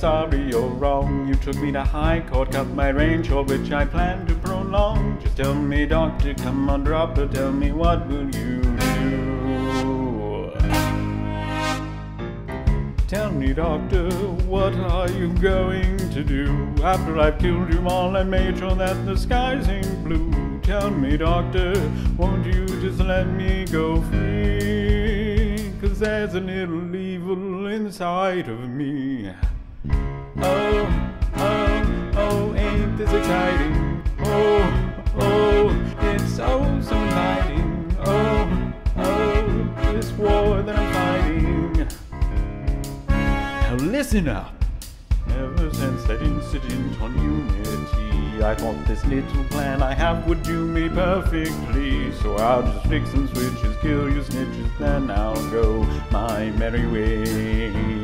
sorry you're wrong. You took me to high court, cut my range short, which I plan to prolong. Just tell me, doctor, come on, drop it. Tell me, what will you do? Tell me, doctor, what are you going to do after I've killed you all and made sure that the skies ain't blue? Tell me, doctor, won't you just let me go free? Cause there's a little evil inside of me. Oh, oh, oh, ain't this exciting? Oh, oh, it's so, so inviting. Oh, oh, this war that I'm fighting. Now listen up. Ever since that incident on Unity, I thought this little plan I have would do me perfectly. So I'll just fix some switches, kill your snitches, then I'll go my merry way.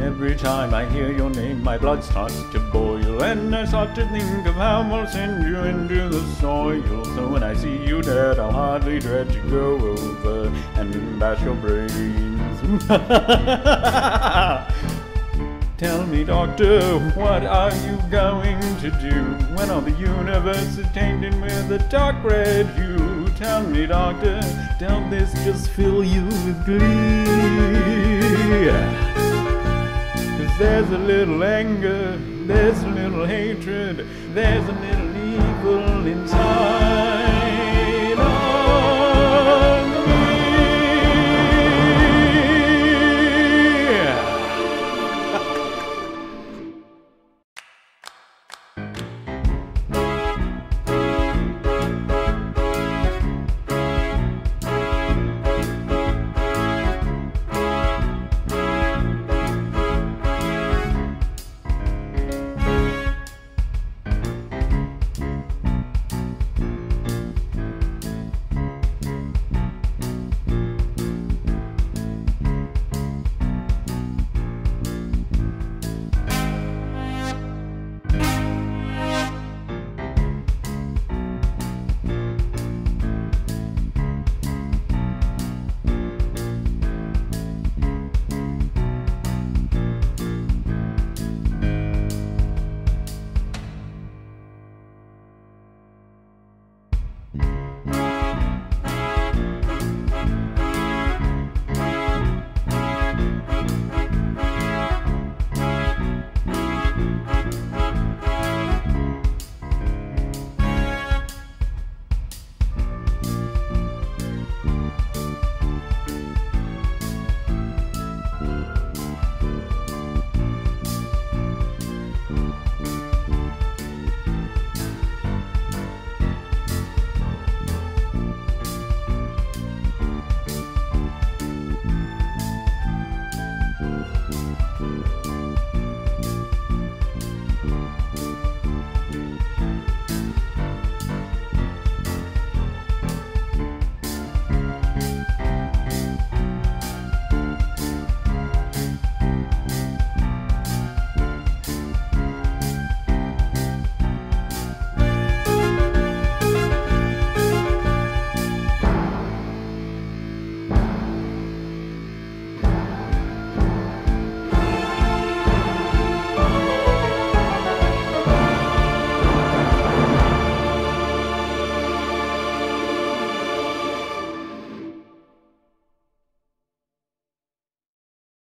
Every time I hear your name, my blood starts to boil, and I start to think of how I'll send you into the soil. So when I see you dead, I'll hardly dread to go over and bash your brains. Tell me, doctor, what are you going to do when all the universe is tainted with a dark red hue? Tell me, doctor, don't this just fill you with glee? There's a little anger, there's a little hatred, there's a little evil inside.